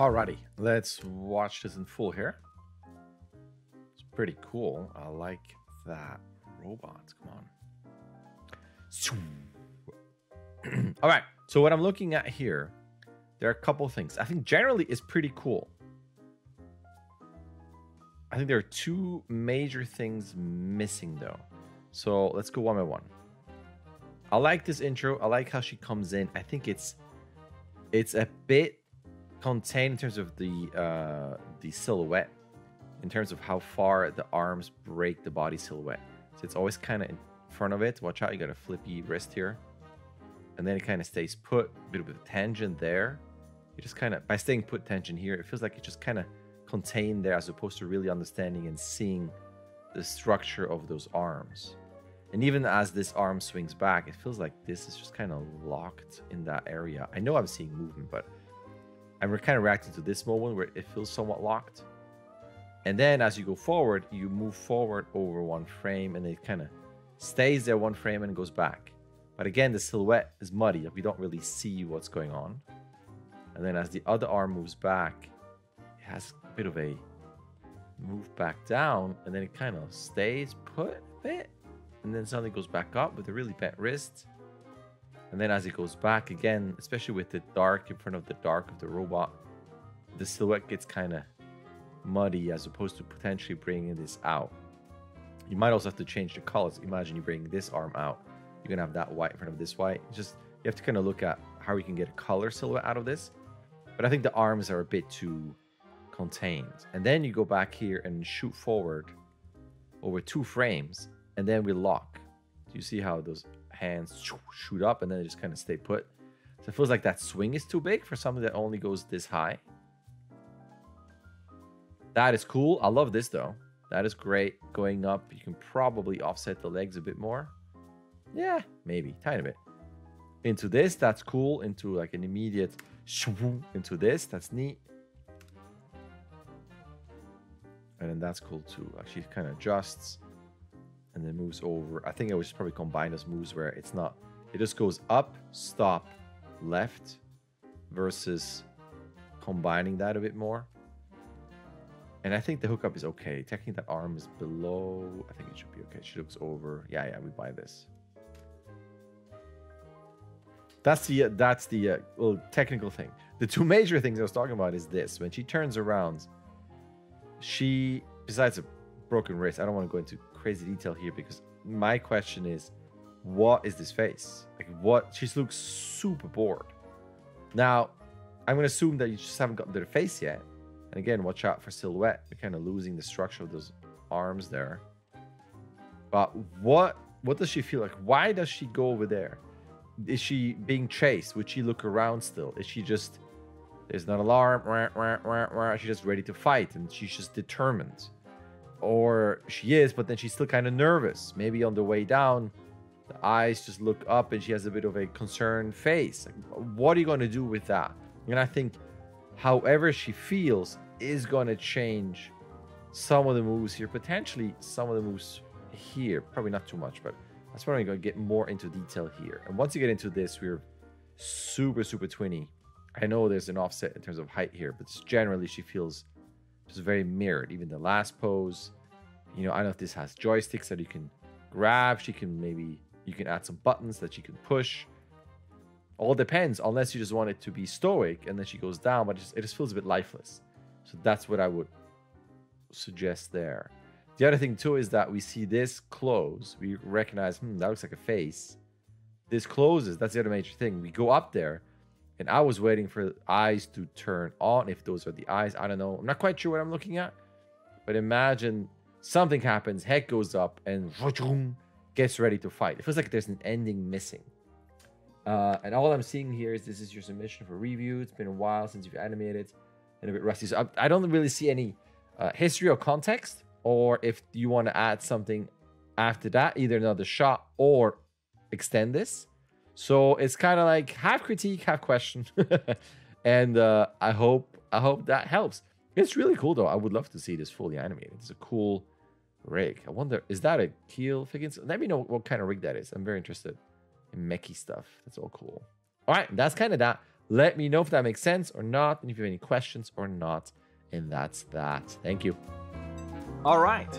Alrighty, let's watch this in full here. It's pretty cool. I like that. Robots, come on. All right, so what I'm looking at here, there are a couple things. I think generally it's pretty cool. I think there are two major things missing though. So let's go one by one. I like this intro. I like how she comes in. I think it's it's a bit contained in terms of the uh, the silhouette, in terms of how far the arms break the body silhouette. So it's always kind of in front of it. Watch out, you got a flippy wrist here, and then it kind of stays put. A bit of a tangent there. You just kind of by staying put tension here, it feels like it just kind of contained there as opposed to really understanding and seeing the structure of those arms. And even as this arm swings back, it feels like this is just kind of locked in that area. I know I'm seeing movement, but I'm kind of reacting to this moment where it feels somewhat locked. And then as you go forward, you move forward over one frame and it kind of stays there one frame and goes back. But again, the silhouette is muddy. We don't really see what's going on. And then as the other arm moves back, it has a bit of a move back down and then it kind of stays put a bit and then suddenly goes back up with a really bent wrist. And then as it goes back again, especially with the dark in front of the dark of the robot, the silhouette gets kind of muddy as opposed to potentially bringing this out. You might also have to change the colors. Imagine you bring this arm out. You're gonna have that white in front of this white. It's just you have to kind of look at how we can get a color silhouette out of this. But I think the arms are a bit too contained. And then you go back here and shoot forward over two frames and then we lock. Do you see how those hands shoot up and then they just kind of stay put? So it feels like that swing is too big for something that only goes this high. That is cool. I love this though. That is great. Going up, you can probably offset the legs a bit more. Yeah, maybe, tiny bit. Into this, that's cool. Into like an immediate into this, that's neat. And then that's cool too. Actually, kind of adjusts and then moves over. I think I would just probably combine those moves where it's not, it just goes up, stop, left versus combining that a bit more. And I think the hookup is okay. Technically, that arm is below. I think it should be okay. She looks over. Yeah, yeah, we buy this. That's the uh, that's the uh, technical thing. The two major things I was talking about is this: when she turns around, she besides a broken wrist. I don't want to go into crazy detail here because my question is, what is this face? Like, what? She looks super bored. Now, I'm gonna assume that you just haven't gotten to the face yet. And again, watch out for silhouette. You're kind of losing the structure of those arms there. But what what does she feel like? Why does she go over there? Is she being chased? Would she look around still? Is she just there's an alarm? She's just ready to fight and she's just determined or she is, but then she's still kind of nervous. Maybe on the way down, the eyes just look up and she has a bit of a concerned face. what are you going to do with that? And I think, however she feels, is going to change some of the moves here, potentially some of the moves here. Probably not too much, but that's probably going to get more into detail here. And once you get into this, we're super, super twinny. I know there's an offset in terms of height here, but generally she feels just very mirrored. Even the last pose, you know, I don't know if this has joysticks that you can grab. She can maybe you can add some buttons that she can push. All depends, unless you just want it to be stoic and then she goes down, but it just, it just feels a bit lifeless. So that's what I would suggest there. The other thing too is that we see this close. We recognize, hmm, that looks like a face. This closes. That's the other major thing. We go up there and I was waiting for eyes to turn on. If those are the eyes, I don't know. I'm not quite sure what I'm looking at. But imagine something happens, head goes up, and gets ready to fight. It feels like there's an ending missing. Uh, and all I'm seeing here is this is your submission for review. It's been a while since you've animated and a bit rusty. So I, I don't really see any uh, history or context, or if you want to add something after that, either another shot or extend this. So it's kind of like half critique, half question, and uh, I hope I hope that helps. It's really cool though. I would love to see this fully animated. It's a cool rig. I wonder is that a Kiel Figgins? Let me know what kind of rig that is. I'm very interested in mechy stuff. That's all cool. All right, that's kind of that. Let me know if that makes sense or not, and if you have any questions or not. And that's that. Thank you. All right.